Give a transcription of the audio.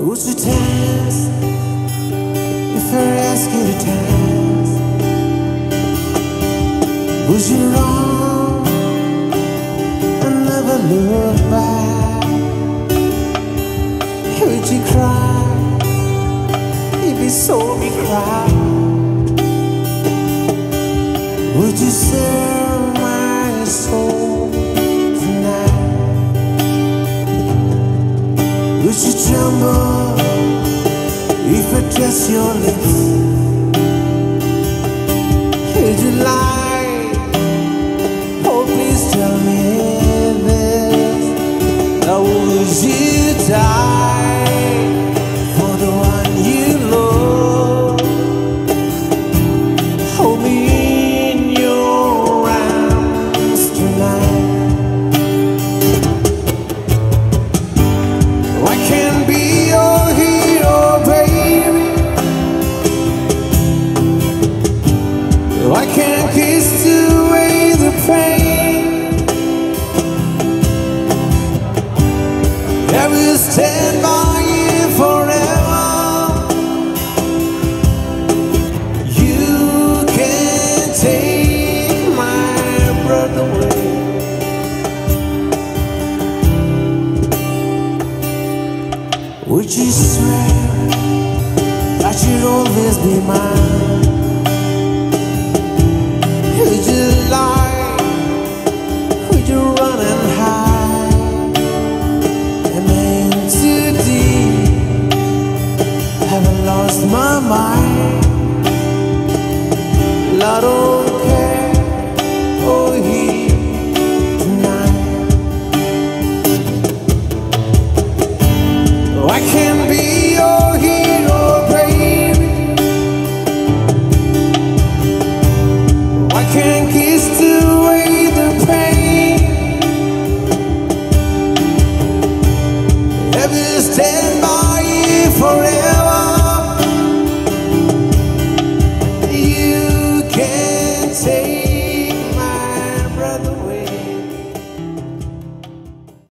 Would you dance if I ask you to dance? Would you run and never look back? Would you cry if you saw me cry? Would you sell you tremble if I I will stand by you forever. You can take my breath away. Would you swear that you'd always be mine? Lost my mind? I don't care. Oh, here tonight. I can be your hero, baby. I can kiss away the pain. I will stand by you forever.